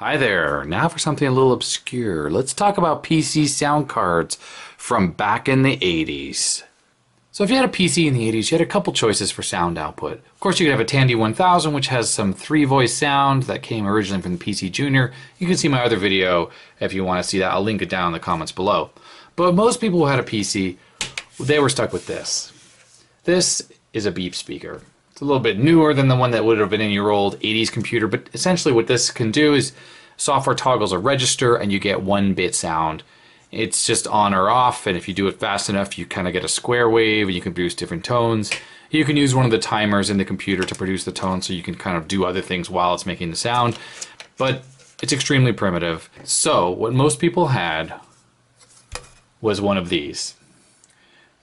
Hi there. Now for something a little obscure. Let's talk about PC sound cards from back in the 80s. So if you had a PC in the 80s, you had a couple choices for sound output. Of course, you could have a Tandy 1000, which has some three-voice sound that came originally from the PC Junior. You can see my other video if you want to see that. I'll link it down in the comments below. But most people who had a PC, they were stuck with this. This is a beep speaker. It's a little bit newer than the one that would have been in your old 80s computer, but essentially what this can do is software toggles a register and you get one bit sound. It's just on or off, and if you do it fast enough, you kind of get a square wave and you can produce different tones. You can use one of the timers in the computer to produce the tone so you can kind of do other things while it's making the sound. But it's extremely primitive. So, what most people had was one of these.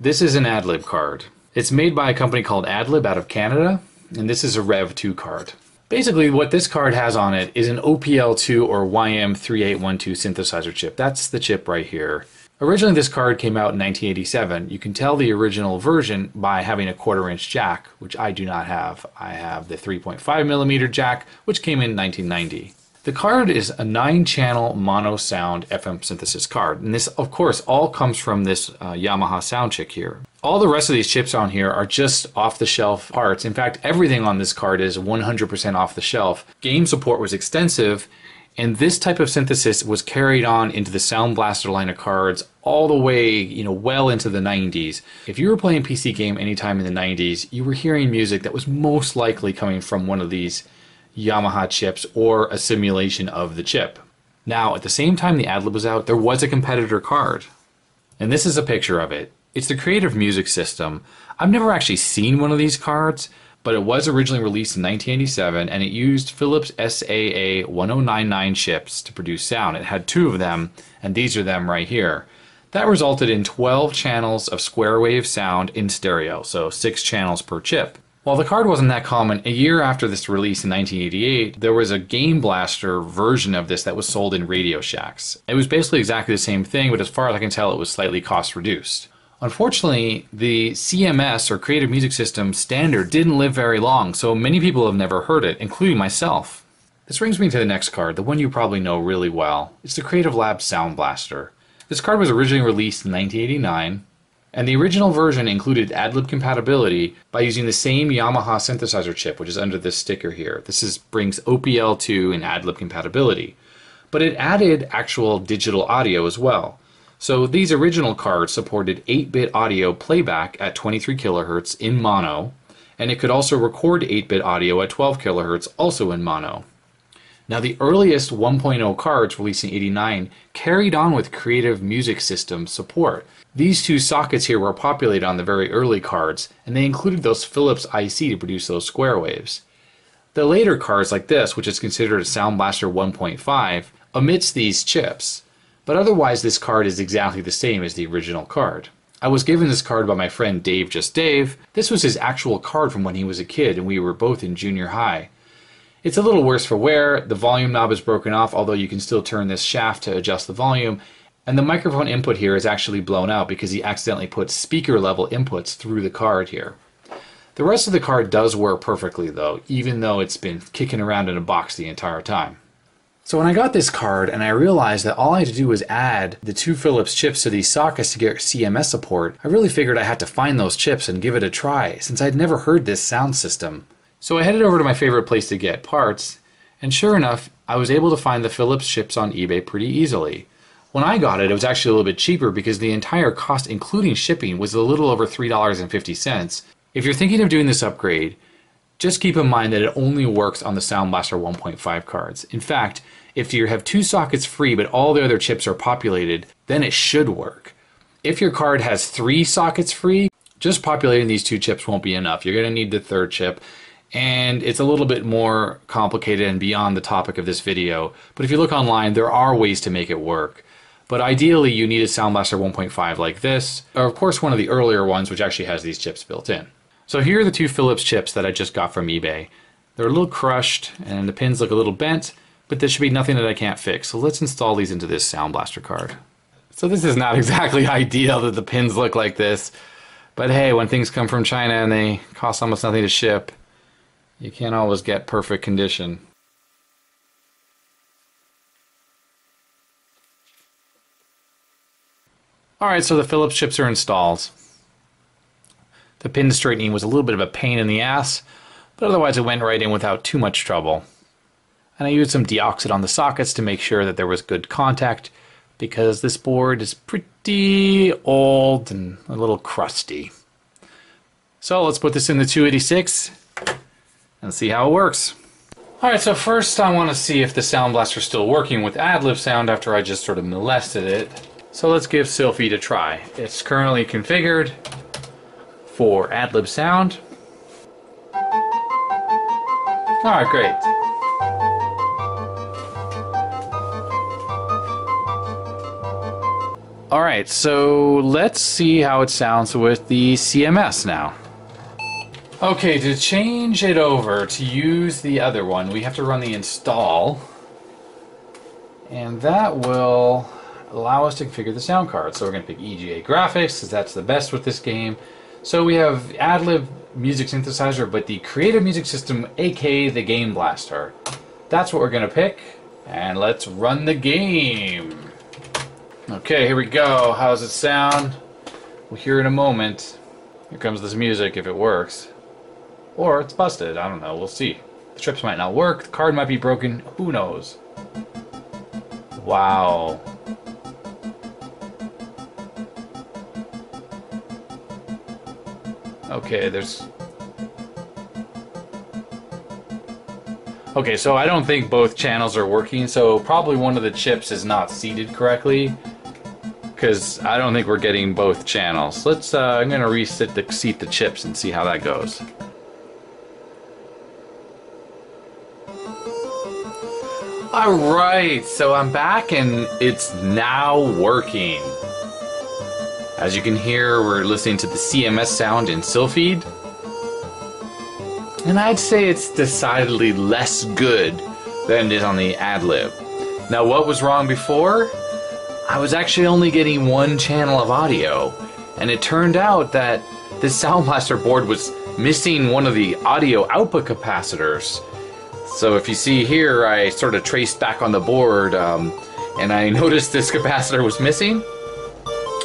This is an AdLib card. It's made by a company called AdLib out of Canada, and this is a Rev 2 card. Basically, what this card has on it is an OPL2 or YM3812 synthesizer chip. That's the chip right here. Originally, this card came out in 1987. You can tell the original version by having a quarter inch jack, which I do not have. I have the 3.5 millimeter jack, which came in 1990. The card is a nine channel mono sound FM synthesis card. And this, of course, all comes from this uh, Yamaha sound chick here. All the rest of these chips on here are just off the shelf parts. In fact, everything on this card is 100% off the shelf. Game support was extensive, and this type of synthesis was carried on into the Sound Blaster line of cards all the way, you know, well into the 90s. If you were playing PC game anytime in the 90s, you were hearing music that was most likely coming from one of these Yamaha chips or a simulation of the chip. Now, at the same time the AdLib was out, there was a competitor card. And this is a picture of it. It's the Creative Music System. I've never actually seen one of these cards, but it was originally released in 1987 and it used Philips SAA 1099 chips to produce sound. It had two of them, and these are them right here. That resulted in 12 channels of square wave sound in stereo, so six channels per chip. While the card wasn't that common, a year after this release in 1988, there was a Game Blaster version of this that was sold in Radio Shacks. It was basically exactly the same thing, but as far as I can tell, it was slightly cost reduced. Unfortunately, the CMS or Creative Music System standard didn't live very long, so many people have never heard it, including myself. This brings me to the next card, the one you probably know really well. It's the Creative Lab Sound Blaster. This card was originally released in 1989, and the original version included AdLib compatibility by using the same Yamaha synthesizer chip, which is under this sticker here. This is, brings OPL2 and AdLib compatibility. But it added actual digital audio as well. So these original cards supported 8-bit audio playback at 23 kilohertz in mono, and it could also record 8-bit audio at 12 kilohertz also in mono. Now, the earliest 1.0 cards released in 89 carried on with Creative Music System support. These two sockets here were populated on the very early cards, and they included those Philips IC to produce those square waves. The later cards, like this, which is considered a Sound Blaster 1.5, omits these chips, but otherwise this card is exactly the same as the original card. I was given this card by my friend Dave Just Dave. This was his actual card from when he was a kid, and we were both in junior high. It's a little worse for wear. The volume knob is broken off, although you can still turn this shaft to adjust the volume. And the microphone input here is actually blown out because he accidentally put speaker level inputs through the card here. The rest of the card does work perfectly though, even though it's been kicking around in a box the entire time. So when I got this card and I realized that all I had to do was add the two Philips chips to these sockets to get CMS support, I really figured I had to find those chips and give it a try since I'd never heard this sound system. So I headed over to my favorite place to get parts, and sure enough, I was able to find the Philips chips on eBay pretty easily. When I got it, it was actually a little bit cheaper because the entire cost, including shipping, was a little over $3.50. If you're thinking of doing this upgrade, just keep in mind that it only works on the Sound Blaster 1.5 cards. In fact, if you have two sockets free but all the other chips are populated, then it should work. If your card has three sockets free, just populating these two chips won't be enough. You're going to need the third chip and it's a little bit more complicated and beyond the topic of this video. But if you look online, there are ways to make it work. But ideally, you need a Sound Blaster 1.5 like this, or of course one of the earlier ones which actually has these chips built in. So here are the two Philips chips that I just got from eBay. They're a little crushed and the pins look a little bent, but there should be nothing that I can't fix. So let's install these into this Sound Blaster card. So this is not exactly ideal that the pins look like this, but hey, when things come from China and they cost almost nothing to ship, you can't always get perfect condition. Alright, so the Philips chips are installed. The pin straightening was a little bit of a pain in the ass, but otherwise it went right in without too much trouble. And I used some DeoxIT on the sockets to make sure that there was good contact, because this board is pretty old and a little crusty. So let's put this in the 286 and see how it works. Alright, so first I want to see if the Sound Blaster is still working with AdLib sound after I just sort of molested it. So let's give Silpheed a try. It's currently configured for AdLib sound. Alright, great. Alright, so let's see how it sounds with the CMS now. Okay, to change it over to use the other one, we have to run the install. And that will allow us to configure the sound card. So we're going to pick EGA Graphics, because that's the best with this game. So we have AdLib Music Synthesizer, but the Creative Music System, aka the Game Blaster. That's what we're going to pick. And let's run the game. Okay, here we go. How does it sound? We'll hear in a moment. Here comes this music if it works. Or it's busted. I don't know. We'll see. The trips might not work. The card might be broken. Who knows? Wow. Okay, there's... Okay, so I don't think both channels are working, so probably one of the chips is not seated correctly. Because I don't think we're getting both channels. Let's, uh, I'm going to reset the seat the chips and see how that goes. Alright, so I'm back and it's now working. As you can hear, we're listening to the CMS sound in Silpheed. And I'd say it's decidedly less good than it is on the AdLib. Now what was wrong before? I was actually only getting one channel of audio, and it turned out that the Sound Blaster board was missing one of the audio output capacitors. So if you see here, I sort of traced back on the board um, and I noticed this capacitor was missing.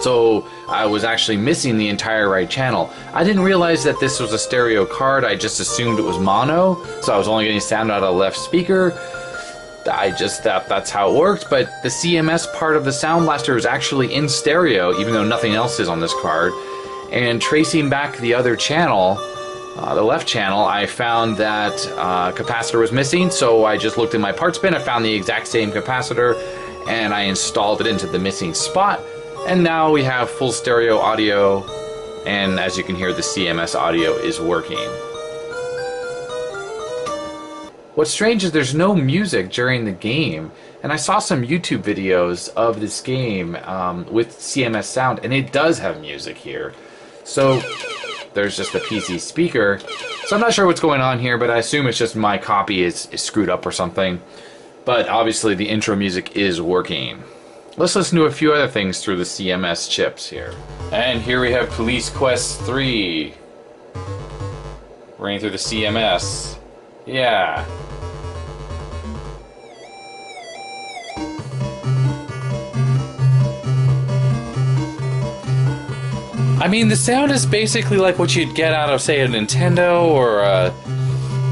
So I was actually missing the entire right channel. I didn't realize that this was a stereo card. I just assumed it was mono. So I was only getting sound out of the left speaker. I just thought that's how it worked. But the CMS part of the Sound Blaster is actually in stereo, even though nothing else is on this card. And tracing back the other channel, uh, the left channel, I found that uh, capacitor was missing, so I just looked in my parts bin, I found the exact same capacitor, and I installed it into the missing spot, and now we have full stereo audio, and as you can hear, the CMS audio is working. What's strange is there's no music during the game, and I saw some YouTube videos of this game um, with CMS sound, and it does have music here. So there's just a PC speaker. So I'm not sure what's going on here, but I assume it's just my copy is, is screwed up or something. But obviously the intro music is working. Let's listen to a few other things through the CMS chips here. And here we have Police Quest 3. Running through the CMS. Yeah. I mean, the sound is basically like what you'd get out of, say, a Nintendo or, a,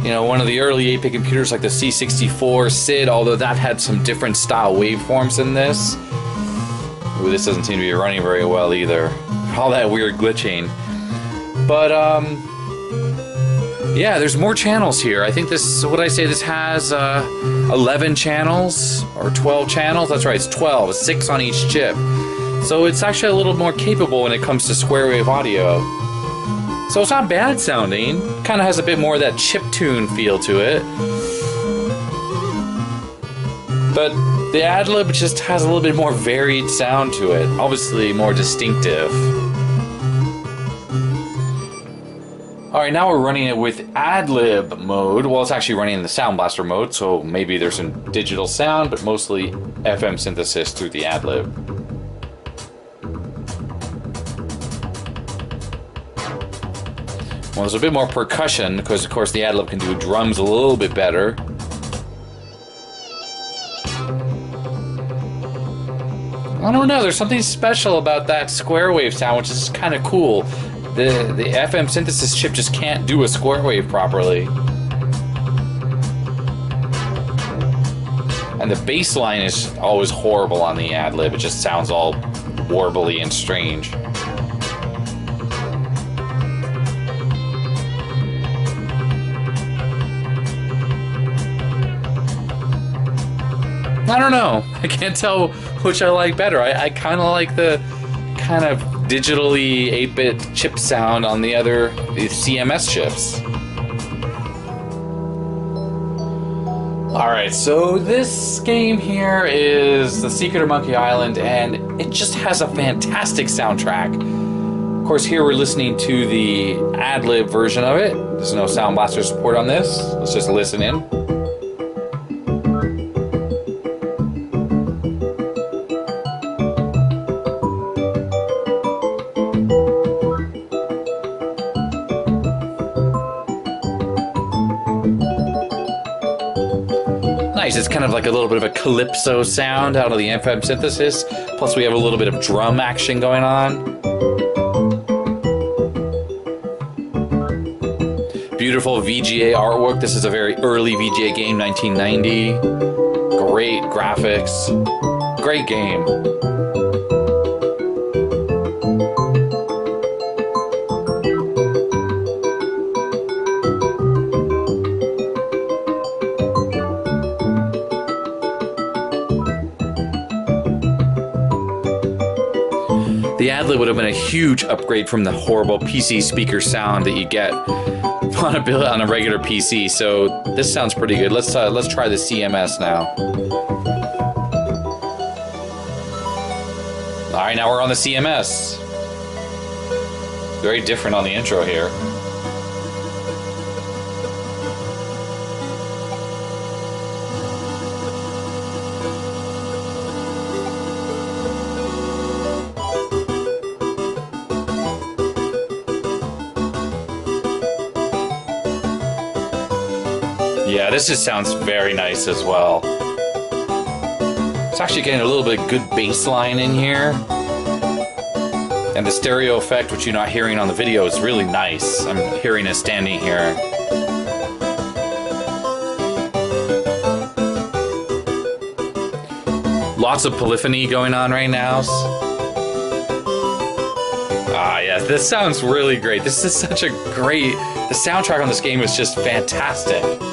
you know, one of the early 8-bit computers like the C64 SID, although that had some different style waveforms than this. Ooh, this doesn't seem to be running very well either. All that weird glitching. But, um... Yeah, there's more channels here. I think this, what I say, this has uh, 11 channels or 12 channels. That's right, it's 12, it's 6 on each chip. So it's actually a little more capable when it comes to square wave audio. So it's not bad sounding. Kind of has a bit more of that chip tune feel to it. But the AdLib just has a little bit more varied sound to it. Obviously more distinctive. Alright, now we're running it with AdLib mode. Well, it's actually running in the Sound Blaster mode, so maybe there's some digital sound, but mostly FM synthesis through the AdLib. Well, there's a bit more percussion, because of course the AdLib can do drums a little bit better. I don't know. There's something special about that square wave sound, which is kind of cool. The the FM synthesis chip just can't do a square wave properly. And the bass line is always horrible on the AdLib. It just sounds all warbly and strange. I don't know. I can't tell which I like better. I, I kind of like the kind of digitally 8-bit chip sound on the other the CMS chips. Alright, so this game here is The Secret of Monkey Island, and it just has a fantastic soundtrack. Of course, here we're listening to the AdLib version of it. There's no Sound Blaster support on this. Let's just listen in. Kind of like a little bit of a calypso sound out of the FM synthesis. Plus, we have a little bit of drum action going on. Beautiful VGA artwork. This is a very early VGA game, 1990. Great graphics. Great game. The AdLib would have been a huge upgrade from the horrible PC speaker sound that you get on a on a regular PC. So this sounds pretty good. Let's uh, let's try the CMS now. All right, now we're on the CMS. Very different on the intro here. Yeah, this just sounds very nice as well. It's actually getting a little bit good bass line in here. And the stereo effect, which you're not hearing on the video, is really nice. I'm hearing it standing here. Lots of polyphony going on right now. Ah, yeah, this sounds really great. This is such a great. The soundtrack on this game is just fantastic.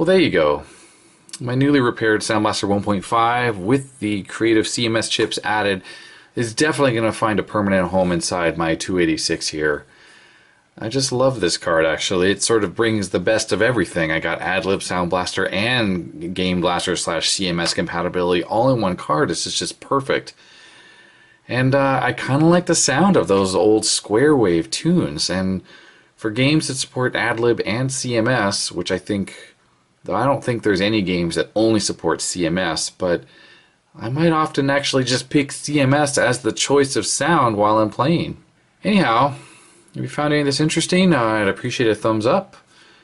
Well, there you go. My newly repaired Sound Blaster 1.5 with the Creative CMS chips added is definitely going to find a permanent home inside my 286 here. I just love this card actually. It sort of brings the best of everything. I got AdLib Sound Blaster and Game Blaster slash CMS compatibility all in one card. This is just perfect. And uh, I kind of like the sound of those old square wave tunes. And for games that support AdLib and CMS, which I think Though I don't think there's any games that only support CMS, but I might often actually just pick CMS as the choice of sound while I'm playing. Anyhow, if you found any of this interesting, uh, I'd appreciate a thumbs up.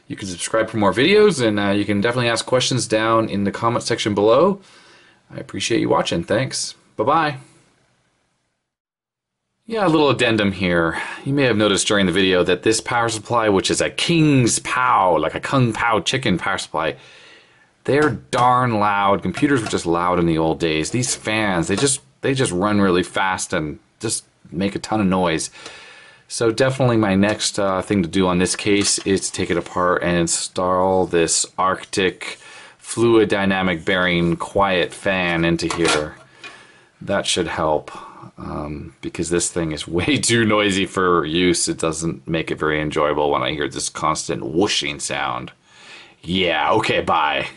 You can subscribe for more videos, and uh, you can definitely ask questions down in the comment section below. I appreciate you watching. Thanks. Bye-bye. Yeah, a little addendum here. You may have noticed during the video that this power supply, which is a King's Pow, like a Kung Pao chicken power supply, they're darn loud. Computers were just loud in the old days. These fans, they just they just run really fast and just make a ton of noise. So definitely my next uh, thing to do on this case is to take it apart and install this Arctic fluid dynamic bearing quiet fan into here. That should help. Um, because this thing is way too noisy for use. It doesn't make it very enjoyable when I hear this constant whooshing sound. Yeah, okay, bye.